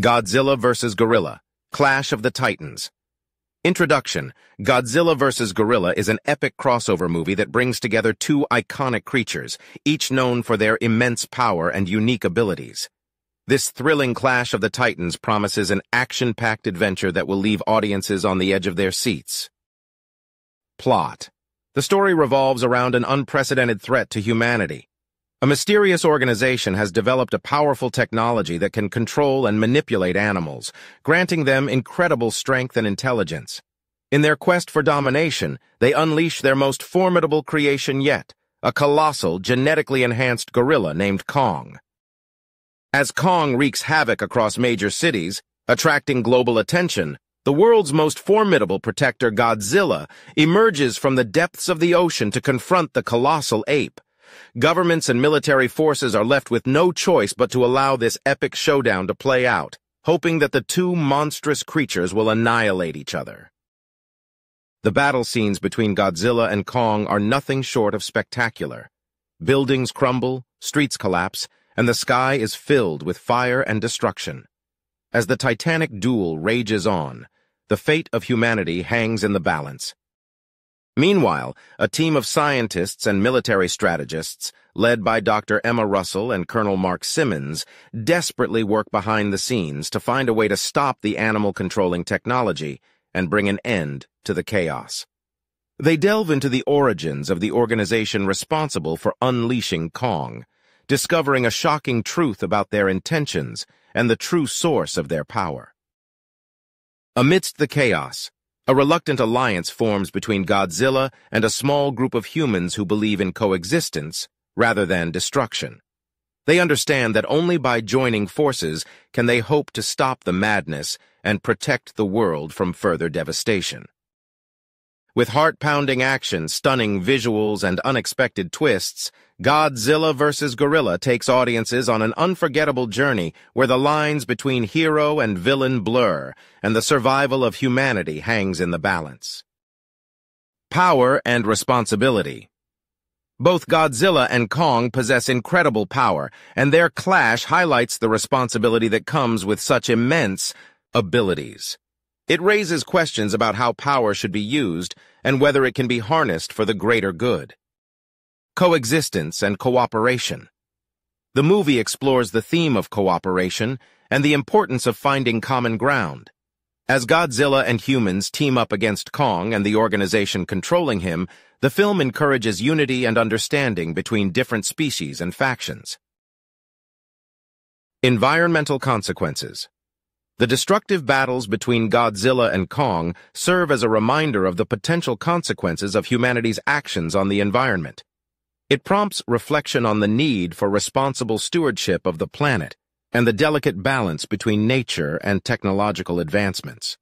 Godzilla vs. Gorilla, Clash of the Titans. Introduction, Godzilla vs. Gorilla is an epic crossover movie that brings together two iconic creatures, each known for their immense power and unique abilities. This thrilling clash of the titans promises an action-packed adventure that will leave audiences on the edge of their seats. Plot. The story revolves around an unprecedented threat to humanity. A mysterious organization has developed a powerful technology that can control and manipulate animals, granting them incredible strength and intelligence. In their quest for domination, they unleash their most formidable creation yet, a colossal, genetically enhanced gorilla named Kong. As Kong wreaks havoc across major cities, attracting global attention, the world's most formidable protector, Godzilla, emerges from the depths of the ocean to confront the colossal ape. Governments and military forces are left with no choice but to allow this epic showdown to play out, hoping that the two monstrous creatures will annihilate each other. The battle scenes between Godzilla and Kong are nothing short of spectacular. Buildings crumble, streets collapse, and the sky is filled with fire and destruction. As the titanic duel rages on, the fate of humanity hangs in the balance. Meanwhile, a team of scientists and military strategists, led by Dr. Emma Russell and Colonel Mark Simmons, desperately work behind the scenes to find a way to stop the animal-controlling technology and bring an end to the chaos. They delve into the origins of the organization responsible for unleashing Kong, discovering a shocking truth about their intentions and the true source of their power. Amidst the chaos, a reluctant alliance forms between Godzilla and a small group of humans who believe in coexistence rather than destruction. They understand that only by joining forces can they hope to stop the madness and protect the world from further devastation. With heart-pounding action, stunning visuals, and unexpected twists, Godzilla vs. Gorilla takes audiences on an unforgettable journey where the lines between hero and villain blur, and the survival of humanity hangs in the balance. Power and Responsibility Both Godzilla and Kong possess incredible power, and their clash highlights the responsibility that comes with such immense abilities. It raises questions about how power should be used and whether it can be harnessed for the greater good. Coexistence and Cooperation The movie explores the theme of cooperation and the importance of finding common ground. As Godzilla and humans team up against Kong and the organization controlling him, the film encourages unity and understanding between different species and factions. Environmental Consequences the destructive battles between Godzilla and Kong serve as a reminder of the potential consequences of humanity's actions on the environment. It prompts reflection on the need for responsible stewardship of the planet and the delicate balance between nature and technological advancements.